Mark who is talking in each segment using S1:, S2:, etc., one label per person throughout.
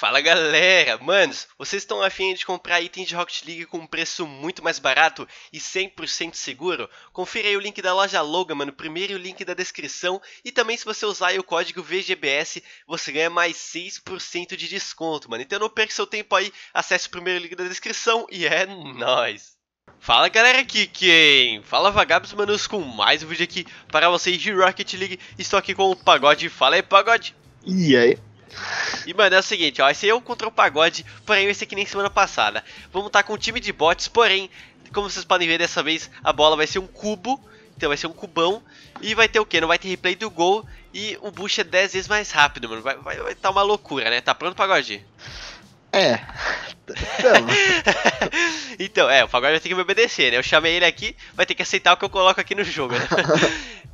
S1: Fala galera, manos, vocês estão afim de comprar itens de Rocket League com um preço muito mais barato e 100% seguro? Confira aí o link da loja Logan, mano, primeiro o link da descrição e também se você usar o código VGBS, você ganha mais 6% de desconto, mano. Então não perca seu tempo aí, acesse o primeiro link da descrição e é nóis! Fala galera, aqui quem? Fala Vagabos Manos com mais um vídeo aqui para vocês de Rocket League. Estou aqui com o Pagode, fala aí Pagode!
S2: E aí?
S1: E, mano, é o seguinte, ó, esse é eu contra o Pagode, porém vai ser que nem semana passada. Vamos estar com um time de bots, porém, como vocês podem ver dessa vez, a bola vai ser um cubo, então vai ser um cubão, e vai ter o que? Não vai ter replay do gol, e o Bush é 10 vezes mais rápido, mano. Vai, vai, vai tá uma loucura, né? Tá pronto, Pagode?
S2: É.
S1: então, é, o Pagode vai ter que me obedecer, né? Eu chamei ele aqui, vai ter que aceitar o que eu coloco aqui no jogo, né?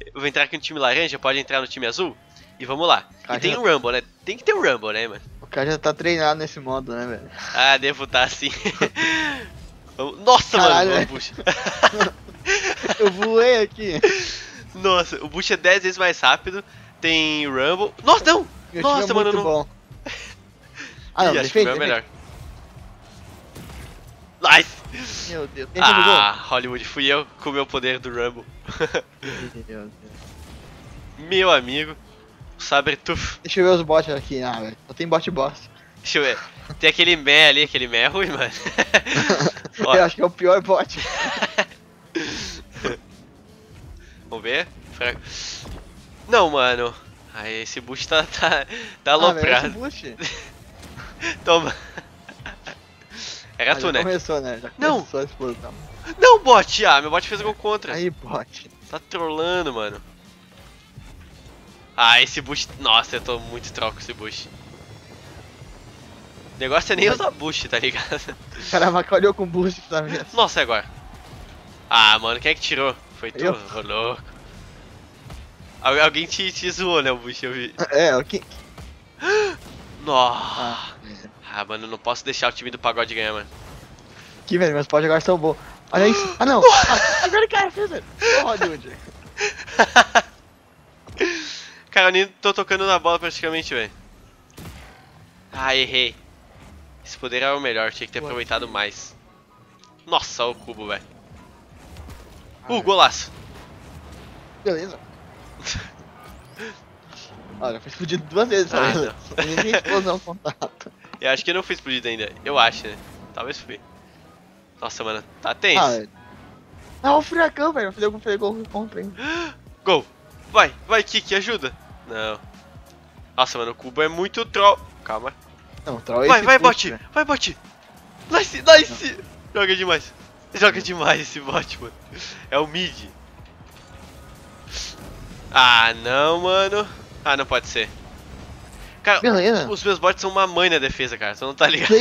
S1: eu vou entrar aqui no time laranja, pode entrar no time azul? E vamos lá.
S2: Cara,
S1: e tem
S2: já-
S1: um Rumble, né? Tem que ter um Rumble, né, mano?
S2: O cara já tá treinado nesse modo, né, velho?
S1: Ah, devo estar assim. Vamos- Nossa,
S2: Caralho,
S1: mano, o. Bush.
S2: Eu voei aqui.
S1: Nossa, o Bush é 10 vezes mais rápido. Tem Rumble. Nossa, não!
S2: Meu
S1: Nossa,
S2: é
S1: mano,
S2: muito
S1: não.
S2: bom. Ah, não,
S1: Ih, acho que o meu é melhor. Nice!
S2: Meu Deus. O
S1: Ah, Hollywood, fui eu com o meu poder do Rumble.
S2: Meu Deus.
S1: meu amigo, o Sabre Tuf.
S2: Deixa eu ver os bots aqui. Ah, velho. Só tem bot bosta.
S1: Deixa eu ver. Tem aquele meh ali, aquele meh é ruim, mano.
S2: Eu acho que é o pior bot.
S1: Vamos ver. Não, mano. Aí esse Bush tá, tá, tá
S2: Ah,
S1: aloprado.
S2: boost.
S1: Toma. Era
S2: Ah,
S1: tu,
S2: já
S1: né?
S2: começou, né? Já
S1: Não.
S2: começou a explosão.
S1: Não, bot! Ah, meu bot fez gol contra.
S2: Aí, bot.
S1: Tá trolando, mano. Ah, esse bush. Nossa, eu tô muito troco com esse bush. O negócio é nem usar bush, tá ligado?
S2: O cara avacalhou com boost tá vez.
S1: Nossa, é agora. Ah, mano, quem é que tirou? Foi tu?
S2: Eu.
S1: Louco. Al- alguém te, te zoou, né, o bush, eu vi.
S2: É, o que.
S1: Nossa.
S2: Ah.
S1: Ah, mano, não posso deixar o time do pagode ganhar, mano.
S2: que, velho, meus pods agora são bons. Olha isso. Ah, não. Ah, agora o cara fez, velho. Ô, Hollywood.
S1: Cara, eu nem tô tocando na bola praticamente, velho. Ah, errei. Esse poder era o melhor, tinha que ter aproveitado mais. Nossa, olha o cubo, velho.
S2: Ah,
S1: Uh, golaço.
S2: Beleza. Olha, foi explodido duas vezes,
S1: Ah,
S2: sabe? Ninguém explosão contato.
S1: Eu acho que não fui explodido ainda. Eu acho, né? Talvez fui. Nossa, mano, tá tenso.
S2: Ah, velho. Ah, o furacão, velho. Fazer algum gol contra, hein?
S1: Gol! Vai, vai, Kiki, ajuda! Não. Nossa, mano, o cubo é muito troll. Calma.
S2: Não, troll
S1: Vai,
S2: esse
S1: vai,
S2: puto,
S1: bot!
S2: velho.
S1: Vai, bot! Nice, nice! Joga demais. Joga demais esse bot, mano. É o mid. Ah, não, mano. Ah, não pode ser. Cara,
S2: Beleza.
S1: os meus bots são uma mãe na defesa, cara. Você não tá ligado?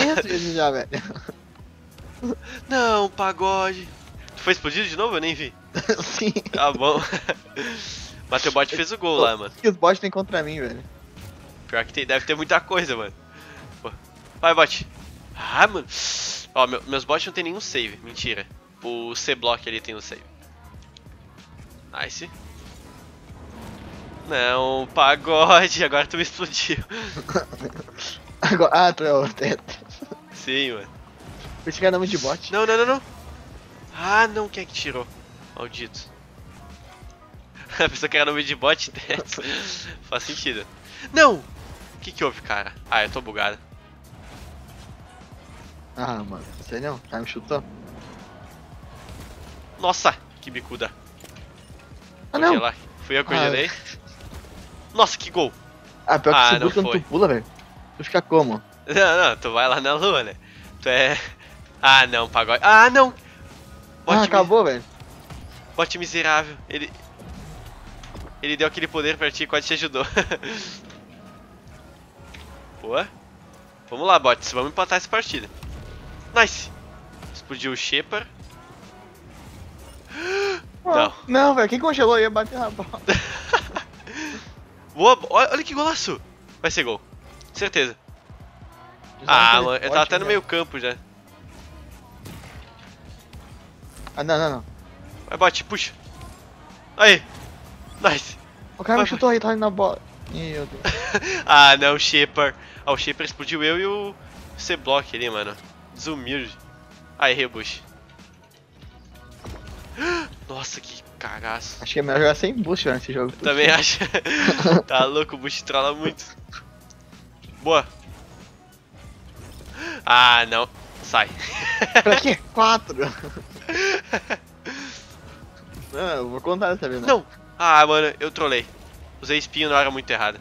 S2: Já, velho.
S1: Não, pagode. Tu foi explodido de novo? Eu nem vi.
S2: Sim.
S1: Tá bom. Mas teu bot fez o gol lá, mano.
S2: O que os bots tem contra mim, velho?
S1: Pior que tem, deve ter muita coisa, mano. Pô. Vai, bot. Ah, mano. Ó, meu- meus bots não tem nenhum save. Mentira. O C-Block ali tem um save. Nice. Não, pagode. Agora tu me explodiu.
S2: Agora, ah, tu é o teto.
S1: Sim, mano.
S2: Que é nome de bot.
S1: Não, não, não, não. Ah, não. Quem é que tirou? Maldito. A pessoa que era no meio de bot dessa. Faz sentido. Não! O que que houve, cara? Ah, eu tô bugado.
S2: Ah, mano. Você não? Tá me chutou?
S1: Nossa, que bicuda.
S2: Ah, não.
S1: Congelar. Fui eu que congelei. Nossa, que gol.
S2: Ah, pior que
S1: Ah, não foi.
S2: tu pula, velho. Tu fica como?
S1: Não, não, tu vai lá na lua, né? Tu é... Ah, não, pagode. Ah, não!
S2: Ah,
S1: mi-
S2: acabou, velho.
S1: Bote miserável. Ele... Ele deu aquele poder pra ti e quase te ajudou. Boa. Vamos lá, bots. Vamos empatar essa partida. Nice. Explodiu o Shepard. Não.
S2: Não, velho. Quem congelou ia bater na bola.
S1: Boa, bo- olha, que golaço. Vai ser gol. Certeza. Ah, mano, eu tava até no meio campo já.
S2: Ah, não, não, não.
S1: Vai, bote, puxa. Aí. Nice.
S2: O cara me chutou aí, tá indo na bola. Meu Deus.
S1: Ah, não, Shepard. Ah, o Shaper explodiu eu e o C-Block ali, mano. Desumilde. Aí, Rebush. Nossa, que cagaço.
S2: Acho que é melhor jogar sem boost nesse jogo.
S1: Também acho. tá louco, o Bush trola muito. Boa. Ah, não. Sai.
S2: pra quê? Quatro. não, eu vou contar dessa vez, né?
S1: Não. Ah, mano, eu trolei. Usei espinho na hora muito errada.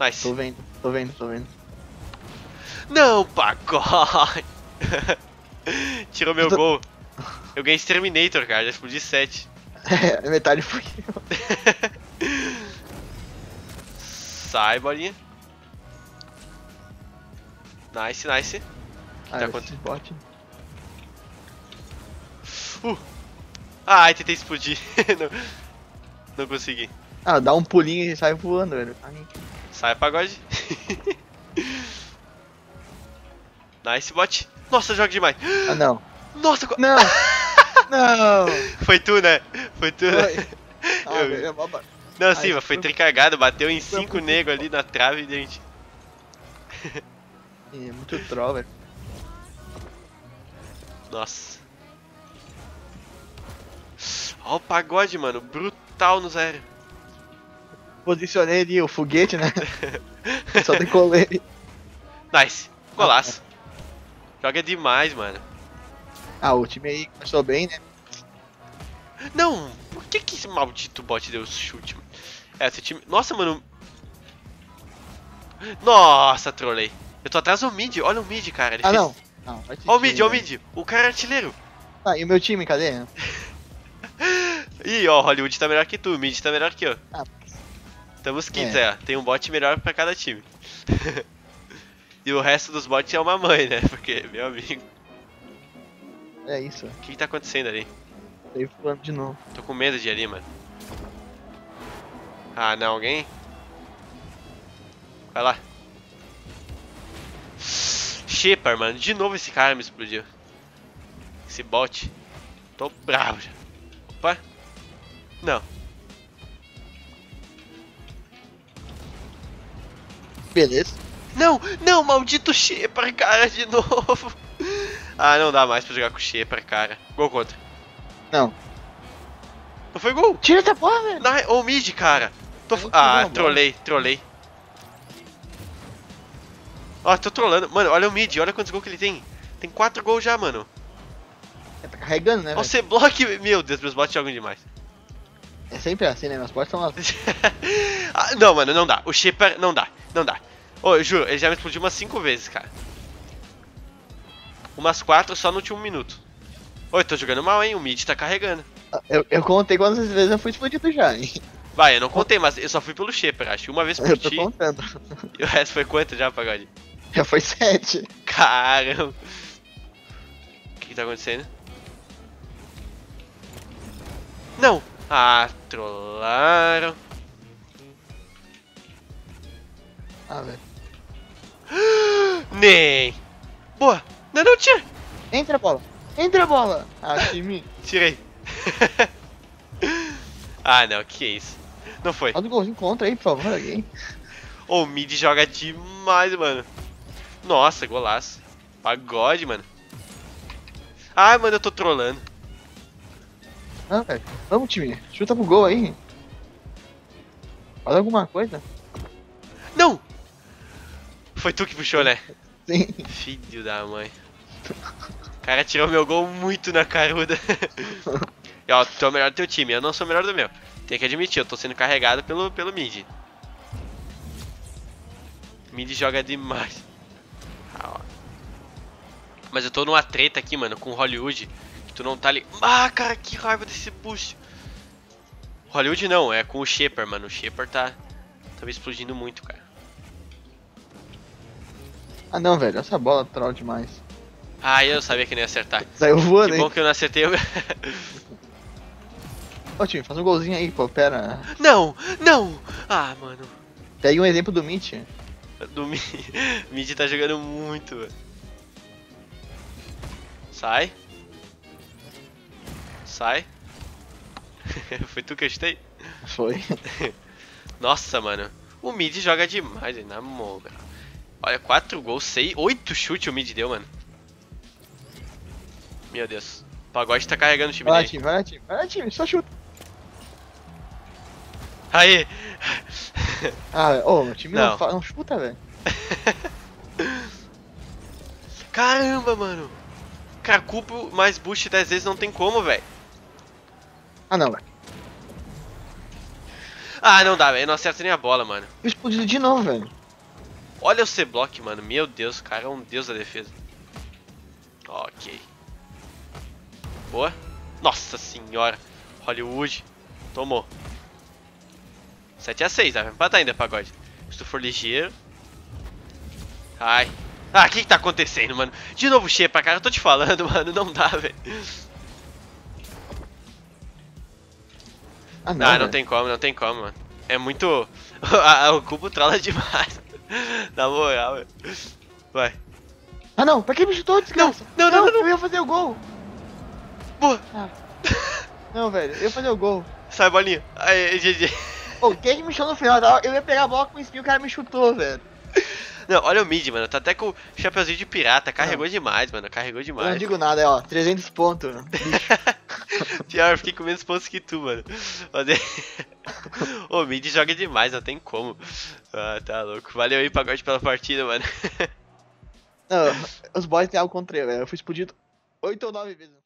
S1: Nice.
S2: Tô vendo, tô vendo, tô vendo.
S1: Não, pagode. Tirou meu
S2: Eu tô-
S1: gol. Eu ganhei Exterminator, cara. Já explodi 7.
S2: É, metade foi.
S1: Sai, bolinha. Nice, nice.
S2: Ah,
S1: Tá quanto?
S2: bot.
S1: Ai, tentei explodir. Não, consegui.
S2: Ah, dá um pulinho e sai voando, velho. Ai,
S1: Sai, pagode. nice, bot. Nossa, joga demais.
S2: Ah, não.
S1: Nossa,
S2: Não! não!
S1: foi tu, né? Foi tu, né?
S2: Foi. Ah,
S1: Eu-
S2: velho, é
S1: Não, sim, mas foi
S2: foi-
S1: tricagado. Bateu em
S2: foi
S1: cinco negros ali na trave, gente.
S2: É muito troll, velho.
S1: Nossa. Ó o pagode, mano. Brutal no zero.
S2: Posicionei ali o foguete, né? Só decolei.
S1: Nice. Golaço. Joga demais, mano.
S2: Ah, o time aí começou bem, né?
S1: Não, por que que esse maldito bot deu chute? É, esse time... Nossa, mano. Nossa, trolei. Eu tô atrás do mid. Olha o mid, cara. Ele
S2: Ah,
S1: fez...
S2: não. Não,
S1: Ó o mid, ó o mid. O cara é artilheiro.
S2: Ah, e o meu time, cadê?
S1: Ih, ó, Hollywood tá melhor que tu. O mid tá melhor que eu.
S2: Ah,
S1: Estamos quintos,
S2: É.
S1: é. ó. Tem um bot melhor pra cada time. e o resto dos bots é uma mãe, né? Porque, meu amigo.
S2: é isso.
S1: O que, que tá acontecendo ali?
S2: Voando de novo.
S1: Tô com medo de ir ali, mano. Ah, não, alguém? Vai lá. Shepard, mano. De novo esse cara me explodiu. Esse bot. Tô bravo já. Opa. Não.
S2: Beleza.
S1: Não, não, maldito Shepard, cara, de novo. Ah, não dá mais pra jogar com o Shepard, cara. Gol contra.
S2: Não.
S1: Não foi gol.
S2: Tira essa porra, velho!
S1: Na, ô, mid, cara. Tô, ah, trolei, trolei. Ó, tô trolando. Mano, olha o mid, olha quantos gols que ele tem. Tem 4 gols já, mano.
S2: É, tá carregando, né,
S1: Ó, você bloque. Meu Deus, meus bots jogam demais.
S2: É sempre assim, né? Meus portas são lá.
S1: ah, não, mano, não dá. O Shepard não dá, não dá. Ô, eu juro, ele já me explodiu umas 5 vezes, cara. Umas 4 só no último minuto. Oi, tô jogando mal, hein? O mid tá carregando.
S2: Eu, eu contei quantas vezes eu fui explodido já, hein?
S1: Vai, eu não contei, mas eu só fui pelo Shepard, acho. Uma vez por
S2: Eu tô
S1: ti.
S2: contando.
S1: E o resto foi quanto já, pagode?
S2: Já foi sete.
S1: Caramba. O que, que tá acontecendo? Não! Ah, trollaram.
S2: Ah, velho.
S1: Nem! Boa! Não, não, tira!
S2: Entra a bola! Entra a bola! Ah, time.
S1: Tirei. ah, não, que isso. Não foi.
S2: Faz o golzinho contra aí, por favor, alguém.
S1: O mid joga demais, mano. Nossa, golaço. Pagode, mano. Ai, mano, eu tô trollando.
S2: Velho. Vamos, time. Chuta pro gol aí. Faz alguma coisa.
S1: Não! Foi tu que puxou, né?
S2: Sim.
S1: Filho da mãe. O cara tirou meu gol muito na caruda. e ó, tu é o melhor do teu time, eu não sou o melhor do meu. Tem que admitir, eu tô sendo carregado pelo, pelo mid. Mid joga demais. Ah. Mas eu tô numa treta aqui, mano, com Hollywood. Tu não tá ali. Ah, cara, que raiva desse boost. Hollywood não, é com o Shepard, mano. O Shepard tá, tá me explodindo muito, cara.
S2: Ah, não, velho. Essa bola troll demais.
S1: Ah, eu sabia que não ia acertar.
S2: Saiu voando,
S1: Que
S2: hein?
S1: bom que eu não acertei.
S2: Ô, time, faz um golzinho aí, pô. Pera.
S1: Não, não! Ah, mano.
S2: Pega um exemplo do Mitch.
S1: Do Mi- Mid tá jogando muito, velho. Sai. Sai. Foi tu que eu chutei?
S2: Foi.
S1: Nossa, mano. O Mid joga demais, hein, na moral. Olha, 4 gols, 6, 8 chutes o mid deu, mano. Meu Deus. O pagode tá carregando o time
S2: Vai lá,
S1: dele.
S2: time, vai time. Vai time, só chuta.
S1: Aí!
S2: Ah, ô, meu time não,
S1: Não.
S2: não chuta, velho.
S1: Caramba, mano! Cara, cubo mais boost 10 vezes não tem como, velho.
S2: Ah, não, velho.
S1: Ah, não dá, velho. Não acerta nem a bola, mano.
S2: Explodido de novo, velho.
S1: Olha o C-Block, mano. Meu Deus, o cara é um deus da defesa. Ok. Boa. Nossa senhora. Hollywood. Tomou. 7x6, dá pra empatar ainda, pagode. Se tu for ligeiro. Ai. Ah, o que que tá acontecendo, mano? De novo Xepa, cara. Eu tô te falando, mano. Não dá, velho.
S2: Ah, não,
S1: Não, não tem como, não tem como, mano. É muito. Ah, o cubo trola demais. Na moral, velho. Vai.
S2: Ah, não, pra que me chutou, desgraça?
S1: não, não, não, não.
S2: Eu ia fazer o gol.
S1: Boa.
S2: Ah. Não, velho, eu ia fazer o gol.
S1: Sai, bolinha. Aí, GG.
S2: Ô, quem que me chutou no final? Eu ia pegar a bola com o espinho, o cara me chutou, velho.
S1: Não, olha o mid, mano. Tá até com o chapeuzinho de pirata. Carregou demais, mano. Carregou
S2: Eu não
S1: demais.
S2: digo nada, é, ó, 300 pontos.
S1: Pior, fiquei com menos pontos que tu, mano. Mas é- o mid joga demais, não tem como. Ah, tá louco. Valeu aí, pagode, pela partida, mano.
S2: Não, os boys têm algo contra eu, velho. Eu fui explodido 8 ou 9 vezes.